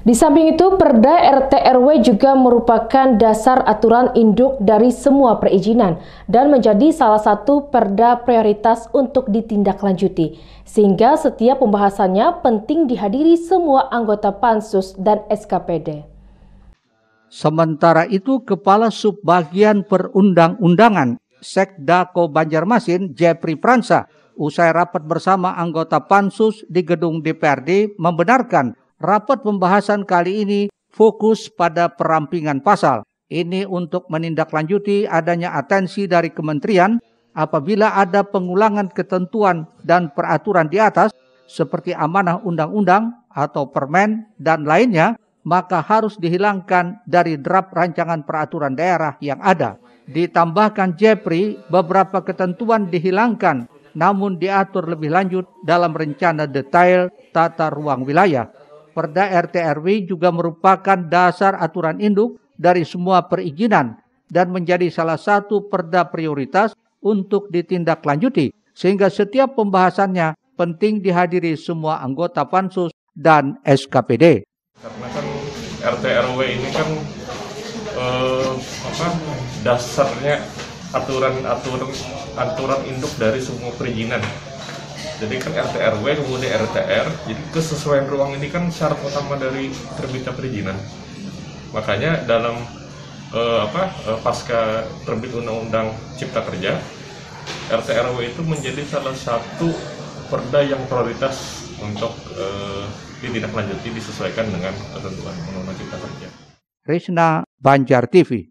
Di samping itu, Perda RT RW juga merupakan dasar aturan induk dari semua perizinan dan menjadi salah satu perda prioritas untuk ditindaklanjuti. Sehingga setiap pembahasannya penting dihadiri semua anggota Pansus dan SKPD. Sementara itu, Kepala Subbagian Perundang-undangan Sekdako Banjarmasin, Jeffrey Pransa, usai rapat bersama anggota Pansus di gedung DPRD membenarkan Rapat pembahasan kali ini fokus pada perampingan pasal. Ini untuk menindaklanjuti adanya atensi dari kementerian apabila ada pengulangan ketentuan dan peraturan di atas seperti amanah undang-undang atau permen dan lainnya, maka harus dihilangkan dari draft rancangan peraturan daerah yang ada. Ditambahkan Jeffrey, beberapa ketentuan dihilangkan namun diatur lebih lanjut dalam rencana detail tata ruang wilayah. Perda RT RW juga merupakan dasar aturan induk dari semua perizinan dan menjadi salah satu perda prioritas untuk ditindaklanjuti sehingga setiap pembahasannya penting dihadiri semua anggota pansus dan SKPD. Karena kan RT RW ini kan eh, apa dasarnya aturan-aturan aturan induk dari semua perizinan jadi kan RT RW kemudian RTR jadi kesesuaian ruang ini kan syarat utama dari terbitnya perizinan. Makanya dalam uh, apa uh, pasca terbit undang-undang cipta kerja RT RW itu menjadi salah satu perda yang prioritas untuk uh, ditindaklanjuti disesuaikan dengan ketentuan undang-undang cipta kerja. Risna Banjar TV